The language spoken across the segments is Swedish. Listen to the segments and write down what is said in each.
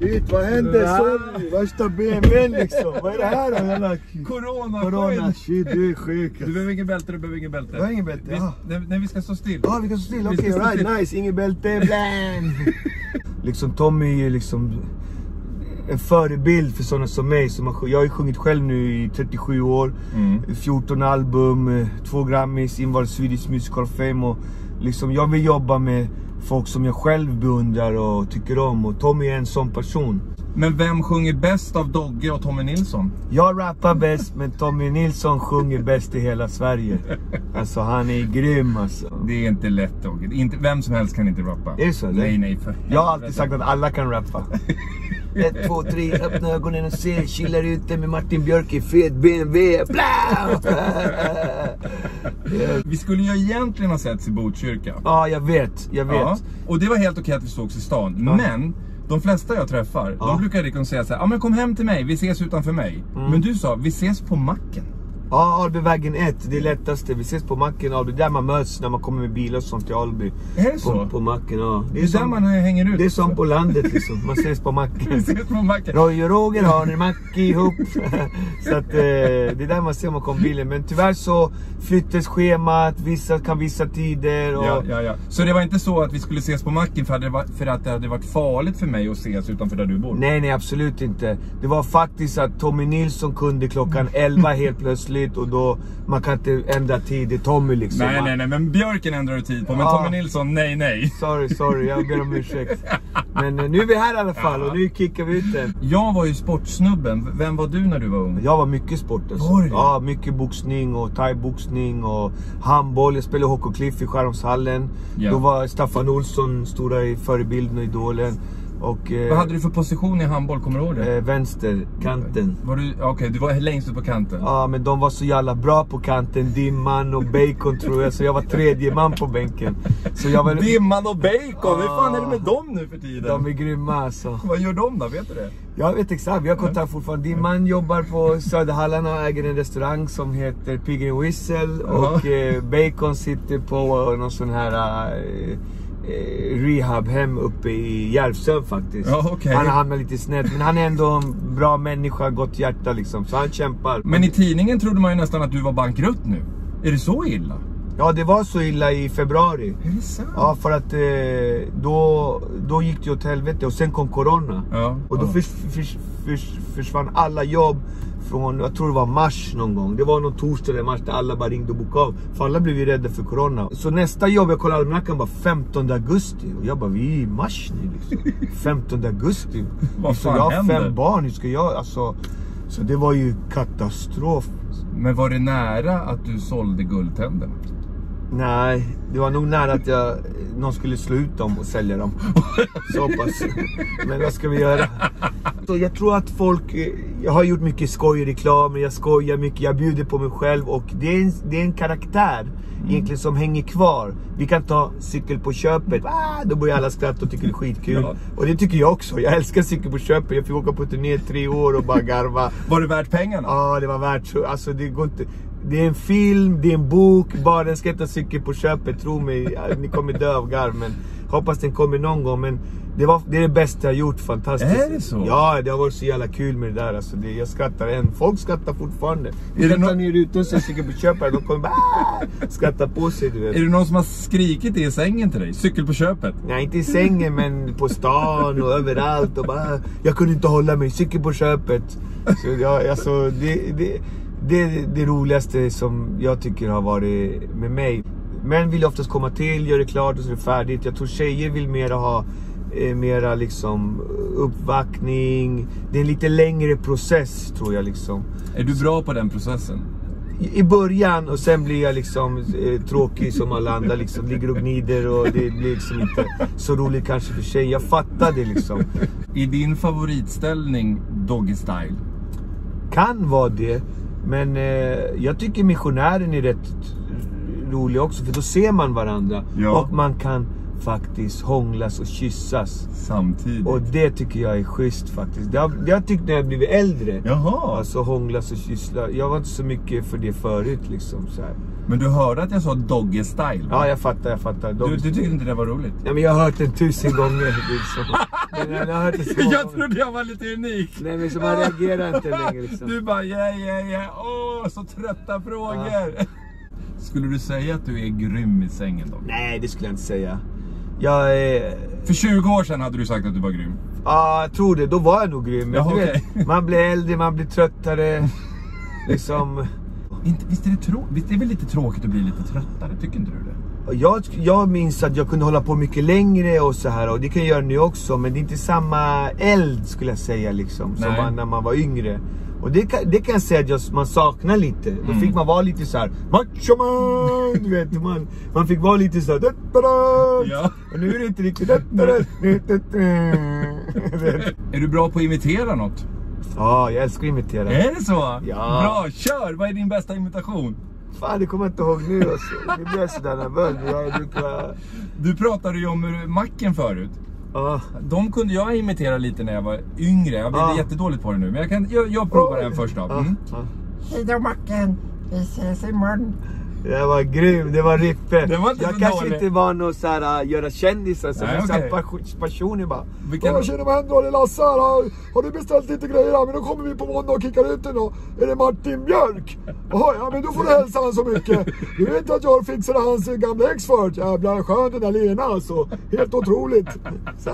Ut, vad hände? Va? Sorry, värsta BMWn liksom. Vad är det här då? Jävla Corona, corona shit, du är sjuk. Du behöver ingen bälte, du behöver ingen bälte. Jag har ingen bälte, Vi, ja. nej, nej, vi ska stå still. Ja, vi kan stå still. Okej, ska stå alright, still. nice. Inget bälte, bland. liksom Tommy är liksom en förebild för sådana som mig. Som har, jag har ju sjungit själv nu i 37 år. Mm. 14 album, eh, två Grammys, invald Swedish Music Hall of Fame. Och liksom, jag vill jobba med folk som jag själv beundrar och tycker om. Och Tommy är en sån person. Men vem sjunger bäst av Dogge och Tommy Nilsson? Jag rappar bäst, men Tommy Nilsson sjunger bäst i hela Sverige. Alltså han är grym alltså. Det är inte lätt Dogge. Inte, vem som helst kan inte rappa. Är det så? Nej, nej. För Jag har alltid sagt att alla kan rappa. Ett, två, tre, öppna ögonen och se. Chillar ute med Martin Björk i fet BMW. Bla! Vi skulle ju egentligen ha setts i Botkyrka. Ja, jag vet. Jag vet. Ja, och det var helt okej att vi sågs i stan. Ja. Men de flesta jag träffar, Ja. de brukar liksom säga så här, ja men kom hem till mig, vi ses utanför mig. Mm. Men du sa, vi ses på macken. Ja, Albyvägen 1. Det är lättaste. Vi ses på macken Alby. Där man möts när man kommer med bilar och sånt till Alby. Är det så? På, på macken, ja. Det är där man hänger ut. Det är som på landet liksom. Man ses på Vi macken. ses på macken. Roy och Roger har en mack ihop. så att eh, det är där man ser om man kommer bilen. Men tyvärr så flyttas schemat, vissa kan vissa tider. Och... Ja, ja, ja. Så det var inte så att vi skulle ses på macken för, att det var, för att det hade varit farligt för mig att ses utanför där du bor? Nej, nej absolut inte. Det var faktiskt att Tommy Nilsson kunde klockan 11 helt plötsligt och då man kan inte ändra tid. Det är Tommy liksom. Nej, nej, nej, men Björken ändrar du tid på. Men Ja. Tommy Nilsson, nej, nej. Sorry, sorry. Jag ber om ursäkt. Men eh, nu är vi här i alla fall och nu kickar vi ut den. Jag var ju sportsnubben. Vem var du när du var ung? Jag var mycket sport alltså. Var? Ja, mycket boxning och thaiboxning och handboll. Jag spelade Hockey Cliff i Skärholmshallen. Ja. Då var Staffan Olsson stora i förebilden och idolen. Och eh, Vad hade du för position i handboll, kommer du ihåg det? eh, vänsterkanten. Var du, okej, du var längst ut på kanten. Ja, men de var så jävla bra på kanten. Dimman och Bacon tror jag. Så jag var tredje man på bänken. Så jag var... Dimman och Bacon, hur fan är det Ah. med dem nu för tiden? De är grymma alltså. Vad gör de då? Vet du det? Jag vet exakt, vi har kontakt fortfarande. Din man jobbar på Söderhallarna och äger en restaurang som heter Pig and Whistle. Och eh, Bacon sitter på någon sån här eh, rehabhem uppe i Järvsö faktiskt. Ja, okej. Han hamnat lite snett, men han är ändå en bra människa, gott hjärta liksom. Så han kämpar. Men i tidningen trodde man ju nästan att du var bankrutt nu. Är det så illa? Ja, det var så illa i februari. Är det sant? Ja, för att eh, då, då gick det åt helvete och sen kom Corona. Ja, Och då ja. förs, förs, förs, försvann alla jobb från, jag tror det var mars någon gång. Det var någon torsdag eller mars där alla bara ringde och bokade av. För alla blev ju rädda för Corona. Så nästa jobb, jag kollade almanackan, var 15 augusti. Och jag bara, vi är i mars nu liksom. 15 augusti. Vad så fan jag har fem barn, hur ska jag, alltså. Så det var ju katastrof. Men var det nära att du sålde guldtänderna? Nej, det var nog nära att jag, någon skulle slå ut dem och sälja dem. Så pass. Men vad ska vi göra? Så jag tror att folk, eh, jag har gjort mycket skoj i reklam, jag skojar mycket, jag bjuder på mig själv och det är en, det är en karaktär egentligen som hänger kvar. Vi kan ta cykel på köpet, ah, då börjar alla skratta och tycker det är skitkul. Ja. Och det tycker jag också, jag älskar cykel på köpet. Jag fick åka på turné i tre år och bara garva. Var det värt pengarna? Ja, det var värt så. Alltså det går inte. Det är en film, det är en bok. Bara den ska heta Cykel på köpet. Tro mig, ja, ni kommer dö av garv. Men hoppas den kommer någon gång. Men det, var, det är det bästa jag gjort. Fantastiskt. Är det så? Ja, det har varit så jävla kul med det där. Alltså, det, jag skrattar än. Folk skrattar fortfarande. Är det nå- ner ute och ser Cykel på köpet. De kommer bara ah, skratta på sig. Du vet. Är det någon som har skrikit det i sängen till dig? Cykel på köpet? Nej, inte i sängen men på stan och överallt. Och bara, jag kunde inte hålla mig, cykel på köpet. Så jag, alltså, det, det, det är det roligaste som jag tycker har varit med mig. Män vill oftast komma till, göra det klart och så är det färdigt. Jag tror tjejer vill mera ha eh, mera liksom uppvaktning. Det är en lite längre process tror jag liksom Är du bra på den processen? i i början och sen blir jag liksom eh, tråkig som alla andra liksom. Ligger och gnider och det blir liksom inte så roligt kanske för sig. Jag fattar det liksom. I din favoritställning Doggy Style? Kan vara det. Men eh, jag tycker missionären är rätt rolig också för då ser man varandra. Ja. Och man kan faktiskt hånglas och kyssas. Samtidigt? Och det tycker jag är schysst faktiskt. Det har, det har jag tyckt när jag blivit äldre. Jaha! Alltså hånglas och kysslas. Jag var inte så mycket för det förut liksom. Så här. Men du hörde att jag sa Doggy Style? va? Ja, jag fattar, jag fattar. Du, du tyckte inte det var roligt? Ja, men jag har hört den tusen gånger. Liksom. Jag har hört det så många Jag trodde jag var lite unik. Nej men så man reagerar inte längre liksom. Du bara yeah, yeah, yeah. Åh, så trötta frågor. Skulle du säga att du är grym i sängen då? Nej det skulle jag inte säga. Jag är... För 20 år sedan hade du sagt att du var grym. Ja, jag tror det. Då var jag nog grym. Men Jaha, du vet, man blir äldre, man blir tröttare. liksom... Inte, visst, är det trå- visst är det väl lite tråkigt att bli lite tröttare? Tycker inte du det? Jag, jag minns att jag kunde hålla på mycket längre och så här och det kan jag göra nu också men det är inte samma eld skulle jag säga liksom som Nej. man, när man var yngre. Och det kan, det kan jag säga att jag, man saknar lite. Då Mm. fick man vara lite så här macho man, du vet. Man, man fick vara lite så här. "Da-da-da." Ja. Och nu är det inte riktigt. Är du bra på att imitera något? Ja, jag älskar att imitera. Är det så? Ja. Bra, kör! Vad är din bästa imitation? Fan det kommer jag inte ihåg nu alltså. Nu blir jag sådär nervös. Jag brukar... Du pratade ju om macken förut. Ja. De kunde jag imitera lite när jag var yngre. Jag blir Ja. jättedåligt på det nu. Men jag, kan, jag, jag provar den först då. Mm. Ja. Hej då Macken, vi ses imorgon. Det var grym, det var Rippe. Det var inte jag så kanske dåligt. inte var någon såhär äh, göra kändisar, så Nej, jag okej. satt pas- passionen bara. Vilken- Jag känner mig det är Lasse här. Har, har du beställt lite grejer här? Men då kommer vi på måndag och kickar ut den då. Är det Martin Björk? Jaha, ja men då får du hälsa han så mycket. Du vet att jag fixade hans gamla ex förut? Jävlar skön den där Lena alltså. Helt otroligt. Så,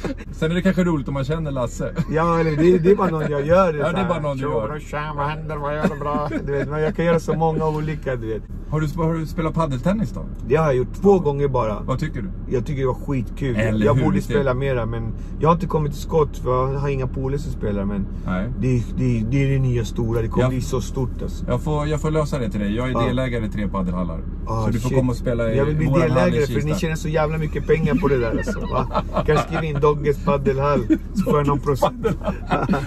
Sen är det kanske roligt om man känner Lasse. ja, eller det, det är bara någon jag gör. Ja, det är bara någon du gör. brorsan, vad händer? Vad gör du bra? Du vet, men jag kan göra så många olika, du vet. Har du, har du spelat paddeltennis då? Det har jag gjort två gånger bara. Vad tycker du? Jag tycker det var skitkul. Eller jag hur? borde Det spela mera men jag har inte kommit till skott för jag har inga polare som spelar men Nej. det, det, det är det nya stora. Det kommer Ja. bli så stort alltså. Jag får, jag får lösa det till dig. Jag är Ja. delägare i tre paddelhallar. Ah, så du får shit. komma och spela i Jag vill bli delägare för ni tjänar så jävla mycket pengar på det där alltså. Va? Kan skriva in Dogges paddelhall så får jag någon procent.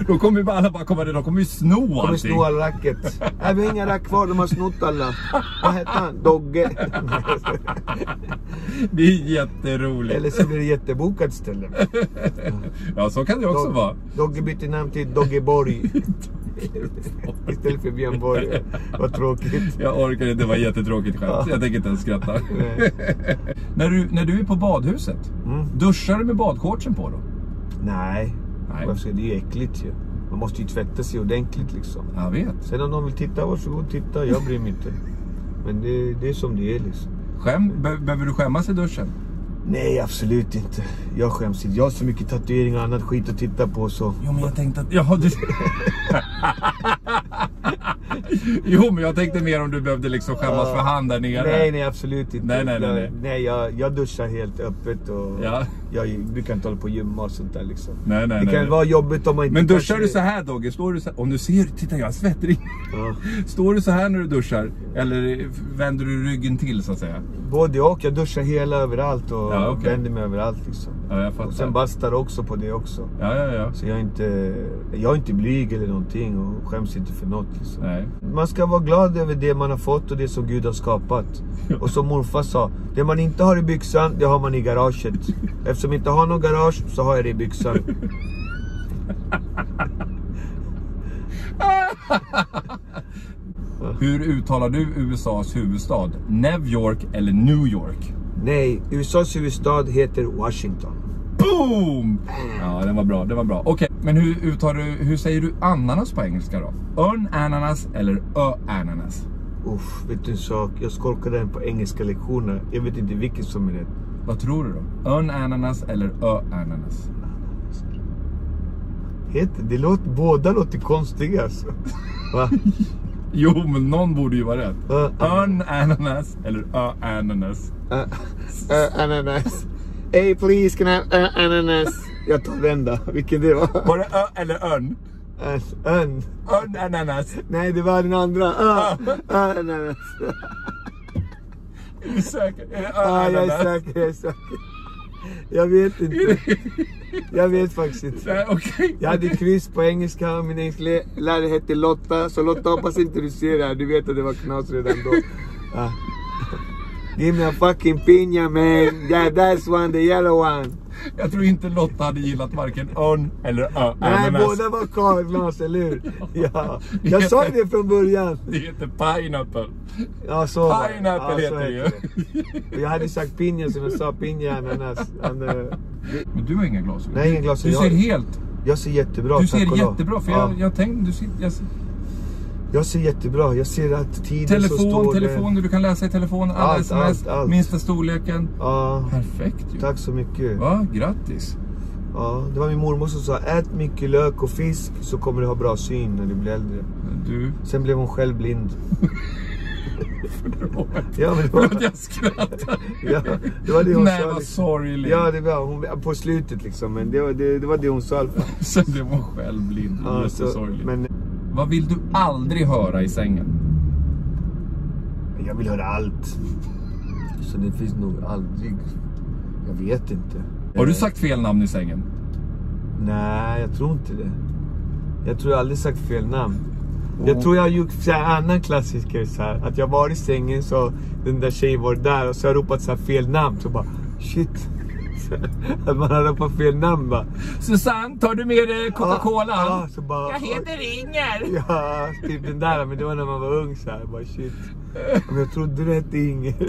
Då kommer ju alla bara komma där, de kommer ju sno kommer allting. sno all racket. Nej, vi har inga rack kvar, de har snott alla. Vad hette han? Dogge? Det är jätteroligt. Eller så blir det jättebokat istället. Ja, så kan det också vara. Dogge bytte namn till Doggeborg. Istället för Björn Borg. Vad tråkigt. Jag orkar inte, det var jättetråkigt skämt. Ja. Jag tänker inte ens skratta. När, du, när du är på badhuset, Mm. duschar du med badshortsen på då? Nej, Nej. Varför det är ju äckligt ju. Man måste ju tvätta sig ordentligt liksom. Jag vet. Sen om någon vill titta, varsågod titta. Jag bryr mig inte. Men det, det är som det är liksom. Skäm, be, behöver du skämmas i duschen? Nej, absolut inte. Jag skäms inte. Jag har så mycket tatueringar och annat skit att titta på så. Jo men jag tänkte att... Jaha, du... jo men jag tänkte mer om du behövde liksom skämmas för han där nere. Nej, nej absolut inte. Nej, nej, nej, nej. Jag, nej jag, jag duschar helt öppet och Ja. jag brukar inte hålla på och gymma och sånt där liksom. Nej, nej, det nej. kan vara jobbigt om man inte Men duschar kanske- du så här Dogge? Står du så här? Om du ser, titta jag har svettring. Ja. Står du så här när du duschar? Eller vänder du ryggen till så att säga? Både och. Jag duschar hela överallt och Ja, okej. vänder mig överallt liksom. Ja. Och sen bastar också på det också. Ja, ja, ja. Så jag är inte, jag är inte blyg eller någonting och skäms inte för något. Liksom. Nej. Man ska vara glad över det man har fått och det som Gud har skapat. Och som morfar sa, det man inte har i byxan, det har man i garaget. Eftersom jag inte har någon garage så har jag det i byxan. Hur uttalar du USAs huvudstad? New York eller New York? Nej, USAs huvudstad heter Washington. Boom! Ja, den var bra. Den var bra. Okej, men hur, uttalar du, hur säger du ananas på engelska då? Ön ananas eller ö ananas? Uff, vet du en sak? Jag skolkade den på engelska lektioner. Jag vet inte vilket som är rätt. Vad tror du då? Ön ananas eller ö ananas? Heter, det låter, båda låter konstiga alltså. Va? Jo, men någon borde ju vara rätt. Ön ananas eller ö ananas? Ananas. Hey please can I have ö, ananas? Jag tar den då. Vilken det var? Var det ö eller ön? Ön. Ön ananas. Nej, det var den andra. Ö, ananas. Är du säker? Är det ö Ja, jag är ananas? säker, jag är säker. Jag vet inte. Jag vet faktiskt inte. Jag hade kryss på engelska och min engelsklärare hette Lotta. Så Lotta hoppas inte du ser det här. Du vet att det var knas redan då. Ja. Give me a fucking piña man. Yeah, that's one, the yellow one. Jag tror inte Lotta hade gillat varken ön eller ö Nej, ananas. båda var karglas, eller hur? Ja. Jag sa ju det från början. Det heter pineapple. Ja, så. Pineapple ja, så heter det ju. Och Jag hade sagt piña som jag sa, piña ananas. Uh, Men du har inga glasögon. Nej, inga glasögon. Du ser helt... Jag ser jättebra, Du ser jättebra. För ja. jag, jag tänkte... Du ser, jag, ser- jag ser jättebra. Jag ser att tiden så telefon, står det- telefon. Du kan läsa i telefonen. Alla Allt, sms. allt, allt. Minsta storleken. Ja, Perfekt ju. tack så mycket. Va? Grattis. Ja, det var min mormor som sa ät mycket lök och fisk så kommer du ha bra syn när du blir äldre. Du... Sen blev hon själv blind. Förlåt. Ja, men det Förlåt, var, jag skrattar. ja, det, var det hon Nej, sa. vad liksom. sorgligt. Ja, det var hon, på slutet liksom. Men det var det, det, var det hon sa. Sen blev hon själv blind. Ja, Jättesorgligt. men Vad vill du aldrig höra i sängen? jag vill höra allt. Så det finns nog aldrig. Jag vet inte. Har du Eh, sagt fel namn i sängen? Nej, jag tror inte det. Jag tror jag aldrig sagt fel namn. Oh. Jag tror jag har gjort så här, annan klassiker så här, Att jag var i sängen så den där tjejen var där och så har jag ropat så fel namn. Så bara shit. Att man har ropat fel namn bara. Susanne, tar du med dig Coca-Cola? Ja, ja, bara, Jag heter Inger. Ja, typ den där. Men det var när man var ung så här. Bara shit. Men jag trodde du hette Inger.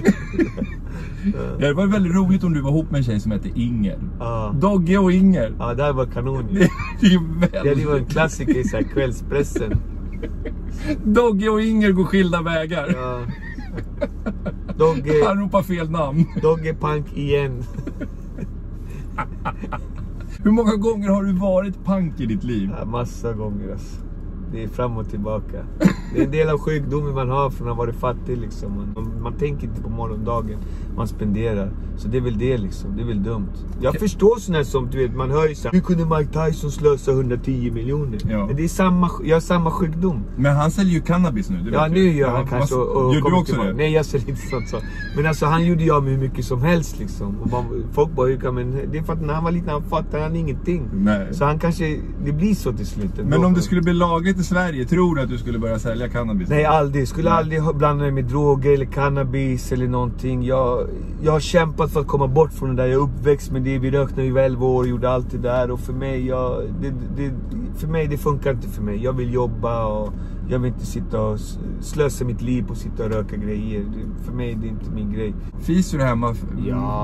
Ja, det var väldigt roligt om du var ihop med en tjej som hette Inger. Ja, Dogge och Inger. ja det här var kanon ju. Det är ju Det hade varit en väldigt... klassiker i så här kvällspressen. Dogge och Inger går skilda vägar. Ja. Dogge, Han ropar fel namn. Dogge Punk igen. Hur många gånger har du varit pank i ditt liv? Ja, massa gånger alltså. Det är fram och tillbaka. Det är en del av sjukdomen man har från att ha varit fattig liksom. Man, man tänker inte på morgondagen man spenderar. Så det är väl det liksom. Det är väl dumt. Jag förstår sådana som du vet, man hör ju såhär. Hur kunde Mike Tyson slösa 110 miljoner? Ja. Men Det är samma, jag har samma sjukdom. Men han säljer ju cannabis nu. Ja nu gör han Ja, kanske och, och Gör du också det? Nej jag ser inte sånt så. Men alltså han gjorde ju av med hur mycket som helst liksom. Och man, folk bara, hur kan men det är för att när han var liten han fattade han ingenting. Nej. Så han kanske, det blir så till slut ändå. Men om det skulle bli lagligt i Sverige, tror du att du skulle börja sälja cannabis? Nej aldrig, skulle Nej. aldrig blanda mig med droger eller cannabis eller någonting. Jag, jag har kämpat för att komma bort från det där. Jag är uppväxt med det. Vi rökte när vi var 11 år och gjorde allt det där. Och för mig, jag, det, det, för mig, det funkar inte för mig. Jag vill jobba och jag vill inte sitta och slösa mitt liv på att sitta och röka grejer. Det, för mig, det är inte min grej. Fiser du hemma f-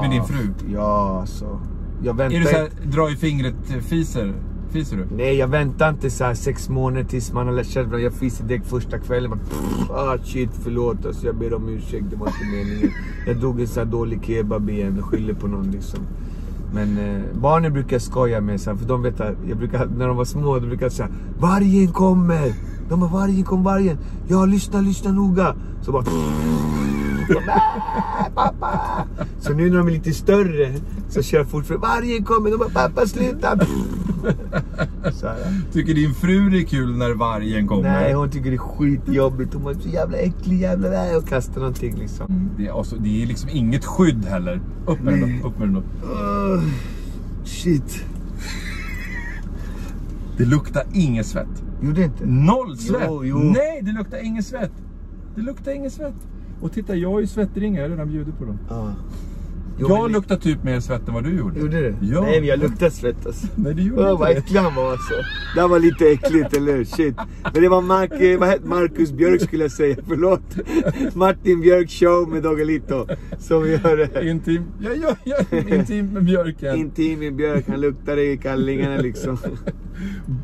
med din fru? Ja, alltså. Jag väntar Är det så här, inte- dra i fingret, eh, fiser? Du? Nej jag väntar inte så här sex månader tills man har lärt känna varandra. Jag fiser direkt första kvällen. Bara, pff, ah shit förlåt alltså, jag ber om ursäkt, det var inte meningen. Jag drog en så här dålig kebab igen och skyller på någon liksom. Men eh, barnen brukar jag skoja med så här, för de vet att jag brukar, när de var små, de brukade säga Vargen kommer! De bara vargen kom vargen. Ja lyssna, lyssna noga. Så bara "Ah, pappa. Så nu när de är lite större så kör jag fortfarande vargen kommer. De bara pappa sluta. Tycker din fru det är kul när vargen kommer? Nej, hon tycker det är skitjobbigt. Hon var så jävla äcklig, jävla där och kastar någonting liksom. Mm, Det är, alltså, det är liksom inget skydd heller. Upp med den då, upp med den då. Uh, shit. Det luktar inget svett. Gjorde det inte? Noll svett! Jo, jo. Nej, det luktar inget svett. Det luktar inget svett. Och titta, jag har ju svettringar, jag har redan bjudit på dem. Ja. Jo, jag men- luktar typ mer svett än vad du gjorde. Gjorde det? Ja. Nej men jag luktar svett alltså. Nej, det gjorde inte vad det. äcklig han var alltså. Det var lite äckligt, eller hur? Shit. Men det var Mark, eh, vad heter Marcus Björk skulle jag säga, förlåt. Martin Björk show med Doggelito. Som gör Intim, ja, ja, ja, intimt med björken. intim med Björk. Han luktar i kallingarna liksom.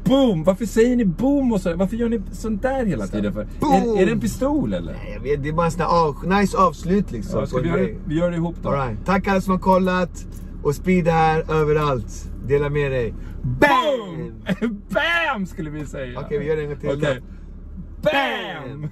Boom! Varför säger ni boom och så? Varför gör ni sånt där hela tiden för? Är, är det en pistol eller? Nej, jag vet, det är bara en sån här av, nice avslut liksom. Ja, ska vi, göra, vi gör det ihop då. All right. Tack alla som har kollat. Och sprid det här överallt. Dela med dig. Boom! Bam! Skulle vi säga. Okej, vi gör det en gång till. Okej. Bam!